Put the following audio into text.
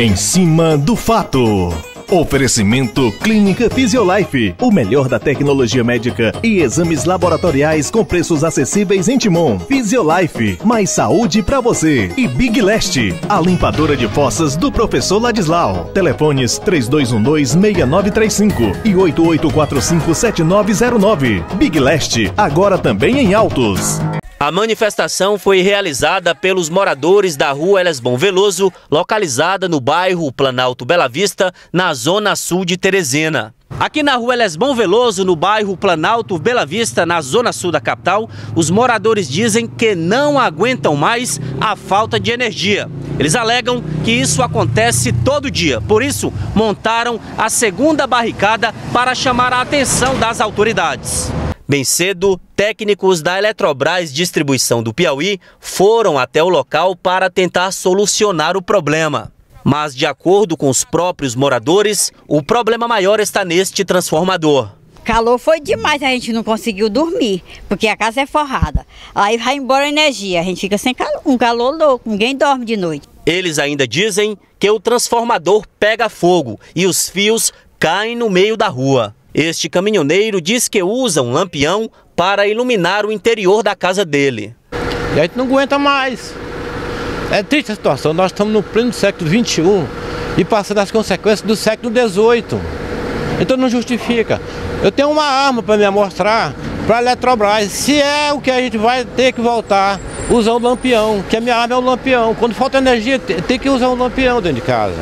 Em cima do fato. Oferecimento Clínica Fisiolife, o melhor da tecnologia médica e exames laboratoriais com preços acessíveis em Timon. Fisiolife, mais saúde para você. E Big Leste, a limpadora de fossas do professor Ladislau. Telefones 3212-6935 e 8845-7909. Big Leste, agora também em Autos. A manifestação foi realizada pelos moradores da rua Elesbom Veloso, localizada no bairro Planalto Bela Vista, na zona sul de Teresina. Aqui na rua Elesbom Veloso, no bairro Planalto Bela Vista, na zona sul da capital, os moradores dizem que não aguentam mais a falta de energia. Eles alegam que isso acontece todo dia, por isso montaram a segunda barricada para chamar a atenção das autoridades. Bem cedo, técnicos da Eletrobras Distribuição do Piauí foram até o local para tentar solucionar o problema. Mas, de acordo com os próprios moradores, o problema maior está neste transformador. Calor foi demais, a gente não conseguiu dormir, porque a casa é forrada. Aí vai embora a energia, a gente fica sem calor, um calor louco, ninguém dorme de noite. Eles ainda dizem que o transformador pega fogo e os fios caem no meio da rua. Este caminhoneiro diz que usa um lampião para iluminar o interior da casa dele. E a gente não aguenta mais. É triste a situação, nós estamos no pleno século XXI e passando as consequências do século XVIII. Então não justifica. Eu tenho uma arma para me mostrar para a Eletrobras. Se é o que a gente vai ter que voltar, usar o lampião, que a minha arma é o lampião. Quando falta energia, tem que usar o lampião dentro de casa.